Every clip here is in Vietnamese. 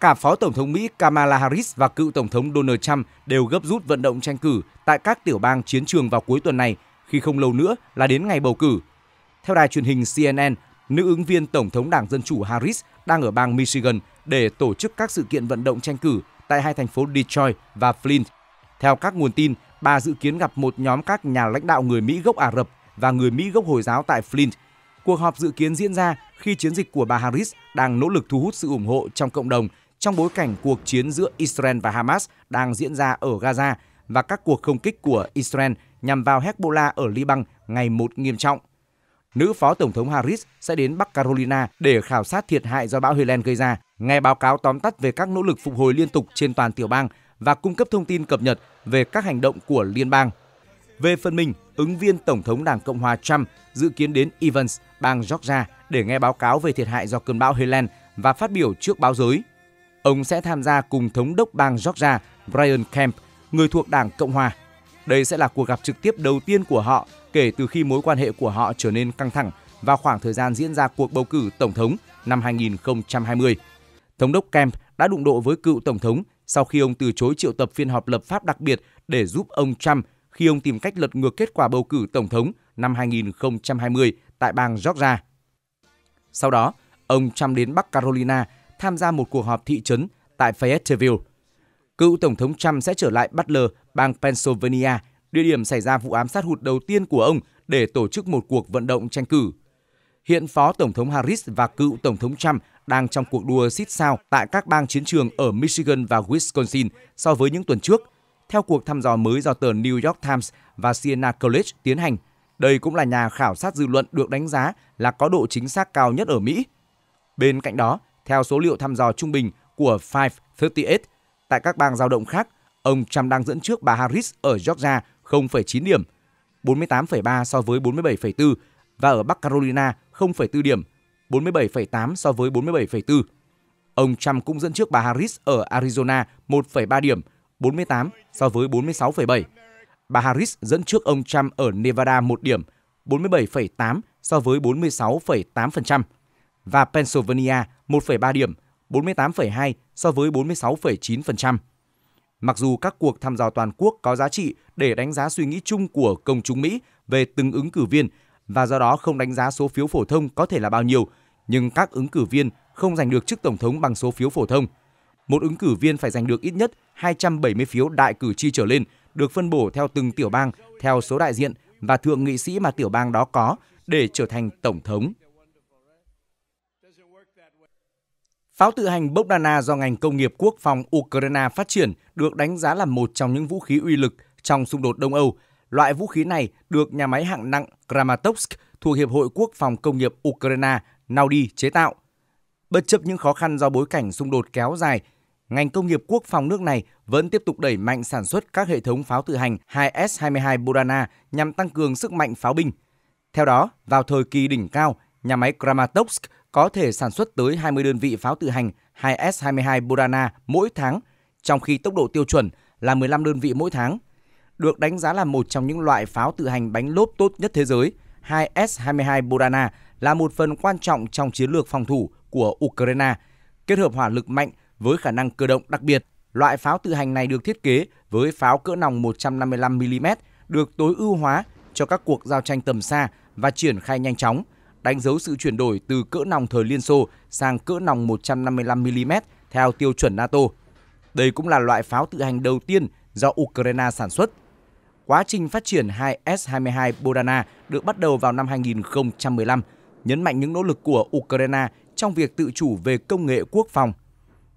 Cả Phó Tổng thống Mỹ Kamala Harris và cựu Tổng thống Donald Trump đều gấp rút vận động tranh cử tại các tiểu bang chiến trường vào cuối tuần này khi không lâu nữa là đến ngày bầu cử. Theo đài truyền hình CNN, nữ ứng viên Tổng thống Đảng Dân Chủ Harris đang ở bang Michigan để tổ chức các sự kiện vận động tranh cử tại hai thành phố Detroit và Flint. Theo các nguồn tin, bà dự kiến gặp một nhóm các nhà lãnh đạo người Mỹ gốc Ả Rập và người Mỹ gốc Hồi giáo tại Flint. Cuộc họp dự kiến diễn ra khi chiến dịch của bà Harris đang nỗ lực thu hút sự ủng hộ trong cộng đồng trong bối cảnh cuộc chiến giữa Israel và Hamas đang diễn ra ở Gaza và các cuộc không kích của Israel nhằm vào Hezbollah ở Liban ngày một nghiêm trọng. Nữ Phó Tổng thống Harris sẽ đến Bắc Carolina để khảo sát thiệt hại do bão Helene gây ra, nghe báo cáo tóm tắt về các nỗ lực phục hồi liên tục trên toàn tiểu bang và cung cấp thông tin cập nhật về các hành động của liên bang. Về phần mình, ứng viên Tổng thống Đảng Cộng hòa Trump dự kiến đến Evans, bang Georgia để nghe báo cáo về thiệt hại do cơn bão Helene và phát biểu trước báo giới. Ông sẽ tham gia cùng thống đốc bang Georgia Brian Kemp, người thuộc Đảng Cộng hòa. Đây sẽ là cuộc gặp trực tiếp đầu tiên của họ kể từ khi mối quan hệ của họ trở nên căng thẳng vào khoảng thời gian diễn ra cuộc bầu cử tổng thống năm 2020. Thống đốc Kemp đã đụng độ với cựu tổng thống sau khi ông từ chối triệu tập phiên họp lập pháp đặc biệt để giúp ông Trump khi ông tìm cách lật ngược kết quả bầu cử tổng thống năm 2020 tại bang Georgia. Sau đó, ông Trump đến Bắc Carolina tham gia một cuộc họp thị trấn tại Fayetteville. Cựu Tổng thống Trump sẽ trở lại Butler, bang Pennsylvania, địa điểm xảy ra vụ ám sát hụt đầu tiên của ông để tổ chức một cuộc vận động tranh cử. Hiện Phó Tổng thống Harris và cựu Tổng thống Trump đang trong cuộc đua xít sao tại các bang chiến trường ở Michigan và Wisconsin so với những tuần trước. Theo cuộc thăm dò mới do tờ New York Times và Siena College tiến hành, đây cũng là nhà khảo sát dư luận được đánh giá là có độ chính xác cao nhất ở Mỹ. Bên cạnh đó, theo số liệu thăm dò trung bình của 538, tại các bang giao động khác, ông Trump đang dẫn trước bà Harris ở Georgia 0,9 điểm, 48,3 so với 47,4 và ở Bắc Carolina 0,4 điểm, 47,8 so với 47,4. Ông Trump cũng dẫn trước bà Harris ở Arizona 1,3 điểm, 48 so với 46,7. Bà Harris dẫn trước ông Trump ở Nevada 1 điểm, 47,8 so với 46,8% và Pennsylvania 1,3 điểm, 48,2 so với 46,9%. Mặc dù các cuộc thăm dò toàn quốc có giá trị để đánh giá suy nghĩ chung của công chúng Mỹ về từng ứng cử viên và do đó không đánh giá số phiếu phổ thông có thể là bao nhiêu, nhưng các ứng cử viên không giành được chức tổng thống bằng số phiếu phổ thông. Một ứng cử viên phải giành được ít nhất 270 phiếu đại cử tri trở lên, được phân bổ theo từng tiểu bang theo số đại diện và thượng nghị sĩ mà tiểu bang đó có để trở thành tổng thống. Pháo tự hành Bogdana do ngành công nghiệp quốc phòng Ukraine phát triển được đánh giá là một trong những vũ khí uy lực trong xung đột Đông Âu. Loại vũ khí này được nhà máy hạng nặng Kramatorsk thuộc Hiệp hội Quốc phòng Công nghiệp Ukraine Naudi chế tạo. Bất chấp những khó khăn do bối cảnh xung đột kéo dài, ngành công nghiệp quốc phòng nước này vẫn tiếp tục đẩy mạnh sản xuất các hệ thống pháo tự hành 2S-22 Bodana nhằm tăng cường sức mạnh pháo binh. Theo đó, vào thời kỳ đỉnh cao, nhà máy Kramatorsk có thể sản xuất tới 20 đơn vị pháo tự hành 2S-22 Burana mỗi tháng, trong khi tốc độ tiêu chuẩn là 15 đơn vị mỗi tháng. Được đánh giá là một trong những loại pháo tự hành bánh lốp tốt nhất thế giới, 2S-22 Burana là một phần quan trọng trong chiến lược phòng thủ của Ukraine, kết hợp hỏa lực mạnh với khả năng cơ động đặc biệt. Loại pháo tự hành này được thiết kế với pháo cỡ nòng 155mm, được tối ưu hóa cho các cuộc giao tranh tầm xa và triển khai nhanh chóng – đánh dấu sự chuyển đổi từ cỡ nòng thời Liên Xô sang cỡ nòng 155mm theo tiêu chuẩn NATO. Đây cũng là loại pháo tự hành đầu tiên do Ukraine sản xuất. Quá trình phát triển 2S-22 Bodana được bắt đầu vào năm 2015, nhấn mạnh những nỗ lực của Ukraine trong việc tự chủ về công nghệ quốc phòng.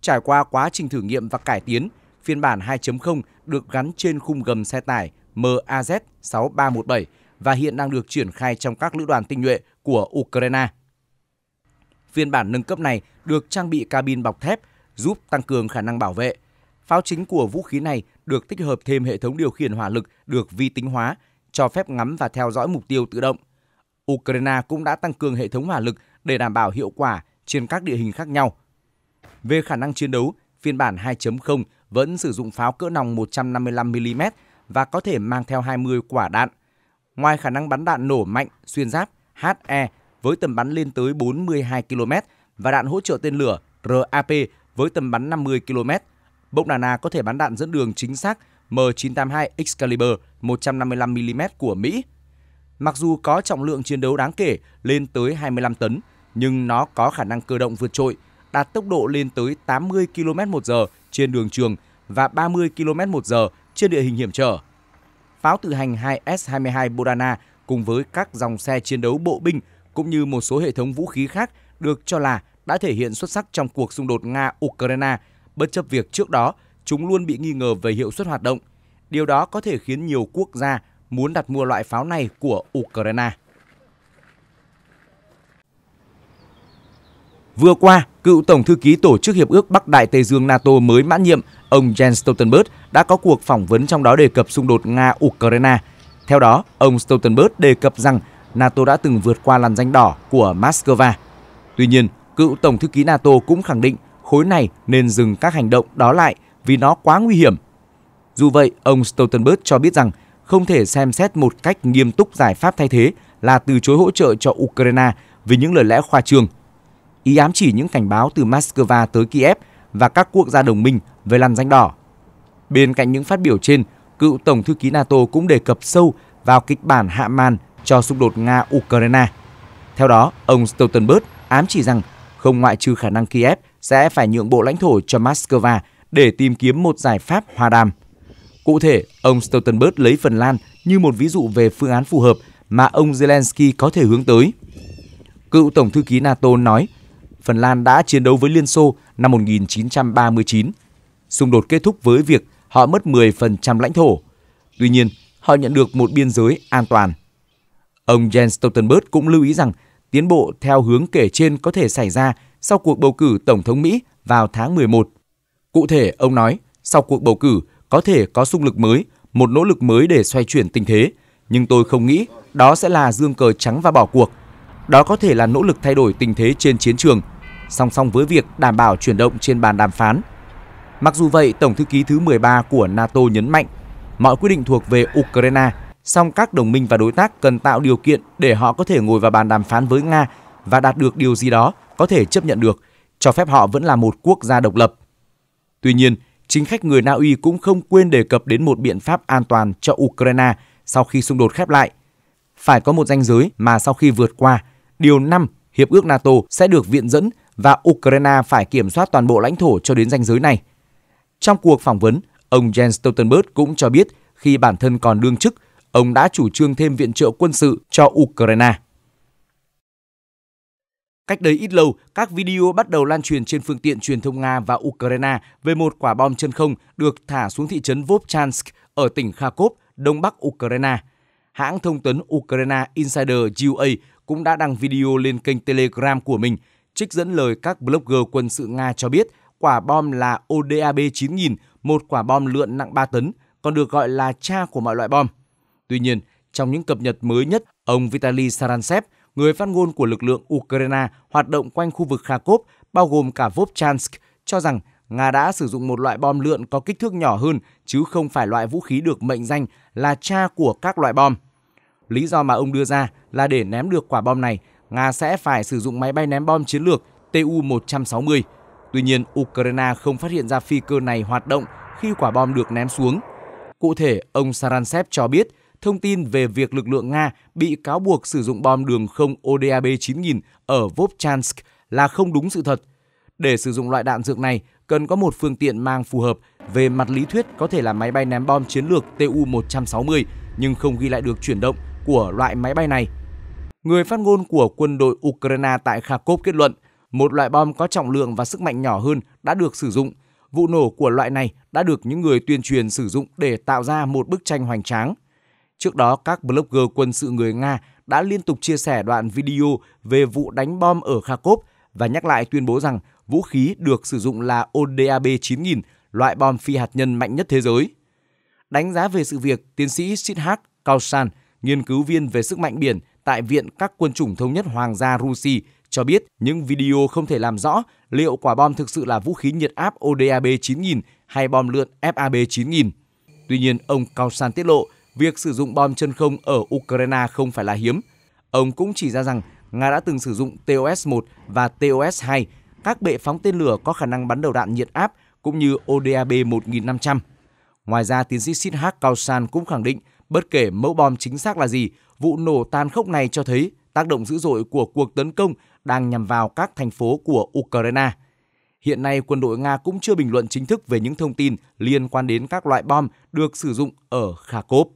Trải qua quá trình thử nghiệm và cải tiến, phiên bản 2.0 được gắn trên khung gầm xe tải MAZ 6317 và hiện đang được triển khai trong các lữ đoàn tinh nhuệ của Ukraine. Phiên bản nâng cấp này được trang bị cabin bọc thép giúp tăng cường khả năng bảo vệ. Pháo chính của vũ khí này được tích hợp thêm hệ thống điều khiển hỏa lực được vi tính hóa, cho phép ngắm và theo dõi mục tiêu tự động. Ukraine cũng đã tăng cường hệ thống hỏa lực để đảm bảo hiệu quả trên các địa hình khác nhau. Về khả năng chiến đấu, phiên bản 2.0 vẫn sử dụng pháo cỡ nòng 155mm và có thể mang theo 20 quả đạn. Ngoài khả năng bắn đạn nổ mạnh, xuyên giáp, HE với tầm bắn lên tới 42 km và đạn hỗ trợ tên lửa RAP với tầm bắn 50 km. Bogdana có thể bắn đạn dẫn đường chính xác M982 Excalibur 155mm của Mỹ. Mặc dù có trọng lượng chiến đấu đáng kể lên tới 25 tấn, nhưng nó có khả năng cơ động vượt trội, đạt tốc độ lên tới 80 km/h trên đường trường và 30 km/h trên địa hình hiểm trở. Pháo tự hành 2S-22 Bodana cùng với các dòng xe chiến đấu bộ binh cũng như một số hệ thống vũ khí khác được cho là đã thể hiện xuất sắc trong cuộc xung đột Nga-Ukraine, bất chấp việc trước đó chúng luôn bị nghi ngờ về hiệu suất hoạt động. Điều đó có thể khiến nhiều quốc gia muốn đặt mua loại pháo này của Ukraine. Vừa qua, cựu Tổng thư ký Tổ chức Hiệp ước Bắc Đại Tây Dương NATO mới mãn nhiệm, ông Jens Stoltenberg đã có cuộc phỏng vấn trong đó đề cập xung đột Nga-Ukraine. Theo đó, ông Stoltenberg đề cập rằng NATO đã từng vượt qua làn danh đỏ của Moscow. Tuy nhiên, cựu Tổng thư ký NATO cũng khẳng định khối này nên dừng các hành động đó lại vì nó quá nguy hiểm. Dù vậy, ông Stoltenberg cho biết rằng không thể xem xét một cách nghiêm túc giải pháp thay thế là từ chối hỗ trợ cho Ukraine vì những lời lẽ khoa trương. Ý ám chỉ những cảnh báo từ Moscow tới Kiev và các quốc gia đồng minh về làn danh đỏ. Bên cạnh những phát biểu trên, cựu Tổng thư ký NATO cũng đề cập sâu vào kịch bản hạ màn cho xung đột Nga-Ukraine. Theo đó, ông Stoltenberg ám chỉ rằng không ngoại trừ khả năng Kiev sẽ phải nhượng bộ lãnh thổ cho Moscow để tìm kiếm một giải pháp hòa đàm. Cụ thể, ông Stoltenberg lấy Phần Lan như một ví dụ về phương án phù hợp mà ông Zelensky có thể hướng tới. Cựu Tổng thư ký NATO nói, Phần Lan đã chiến đấu với Liên Xô năm 1939. Xung đột kết thúc với việc họ mất 10% lãnh thổ. Tuy nhiên, họ nhận được một biên giới an toàn. Ông Jens Stoltenberg cũng lưu ý rằng tiến bộ theo hướng kể trên có thể xảy ra sau cuộc bầu cử Tổng thống Mỹ vào tháng 11. Cụ thể, ông nói, sau cuộc bầu cử có thể có xung lực mới, một nỗ lực mới để xoay chuyển tình thế, nhưng tôi không nghĩ đó sẽ là dương cờ trắng và bỏ cuộc. Đó có thể là nỗ lực thay đổi tình thế trên chiến trường, song song với việc đảm bảo chuyển động trên bàn đàm phán. Mặc dù vậy, Tổng thư ký thứ 13 của NATO nhấn mạnh, mọi quyết định thuộc về Ukraine, song các đồng minh và đối tác cần tạo điều kiện để họ có thể ngồi vào bàn đàm phán với Nga và đạt được điều gì đó có thể chấp nhận được, cho phép họ vẫn là một quốc gia độc lập. Tuy nhiên, chính khách người Na Uy cũng không quên đề cập đến một biện pháp an toàn cho Ukraine sau khi xung đột khép lại. Phải có một ranh giới mà sau khi vượt qua, điều 5 Hiệp ước NATO sẽ được viện dẫn và Ukraine phải kiểm soát toàn bộ lãnh thổ cho đến ranh giới này. Trong cuộc phỏng vấn, ông Jens Stoltenberg cũng cho biết khi bản thân còn đương chức, ông đã chủ trương thêm viện trợ quân sự cho Ukraine. Cách đây ít lâu, các video bắt đầu lan truyền trên phương tiện truyền thông Nga và Ukraine về một quả bom chân không được thả xuống thị trấn Vovchansk ở tỉnh Kharkov, đông bắc Ukraine. Hãng thông tấn Ukraine Insider UA cũng đã đăng video lên kênh Telegram của mình, trích dẫn lời các blogger quân sự Nga cho biết quả bom là ODAB-9000, một quả bom lượn nặng 3 tấn, còn được gọi là cha của mọi loại bom. Tuy nhiên, trong những cập nhật mới nhất, ông Vitaly Saransev, người phát ngôn của lực lượng Ukraine hoạt động quanh khu vực Kharkov, bao gồm cả Vovchansk, cho rằng Nga đã sử dụng một loại bom lượn có kích thước nhỏ hơn chứ không phải loại vũ khí được mệnh danh là cha của các loại bom. Lý do mà ông đưa ra là để ném được quả bom này, Nga sẽ phải sử dụng máy bay ném bom chiến lược Tu-160. Tuy nhiên, Ukraine không phát hiện ra phi cơ này hoạt động khi quả bom được ném xuống. Cụ thể, ông Saransev cho biết thông tin về việc lực lượng Nga bị cáo buộc sử dụng bom đường không ODAB-9000 ở Vovchansk là không đúng sự thật. Để sử dụng loại đạn dược này, cần có một phương tiện mang phù hợp về mặt lý thuyết có thể là máy bay ném bom chiến lược Tu-160 nhưng không ghi lại được chuyển động của loại máy bay này. Người phát ngôn của quân đội Ukraine tại Kharkov kết luận, một loại bom có trọng lượng và sức mạnh nhỏ hơn đã được sử dụng. Vụ nổ của loại này đã được những người tuyên truyền sử dụng để tạo ra một bức tranh hoành tráng. Trước đó, các blogger quân sự người Nga đã liên tục chia sẻ đoạn video về vụ đánh bom ở Kharkov và nhắc lại tuyên bố rằng vũ khí được sử dụng là ODAB-9000, loại bom phi hạt nhân mạnh nhất thế giới. Đánh giá về sự việc, tiến sĩ Siddharth Kausan, nghiên cứu viên về sức mạnh biển tại Viện các quân chủng thống nhất Hoàng gia Russia cho biết những video không thể làm rõ liệu quả bom thực sự là vũ khí nhiệt áp ODAB-9000 hay bom lượn FAB-9000. Tuy nhiên, ông Kausan tiết lộ việc sử dụng bom chân không ở Ukraine không phải là hiếm. Ông cũng chỉ ra rằng Nga đã từng sử dụng TOS-1 và TOS-2, các bệ phóng tên lửa có khả năng bắn đầu đạn nhiệt áp cũng như ODAB 1500. Ngoài ra, tiến sĩ Sidhak Kausan cũng khẳng định bất kể mẫu bom chính xác là gì, vụ nổ tàn khốc này cho thấy tác động dữ dội của cuộc tấn công đang nhằm vào các thành phố của Ukraine. Hiện nay, quân đội Nga cũng chưa bình luận chính thức về những thông tin liên quan đến các loại bom được sử dụng ở Kharkov.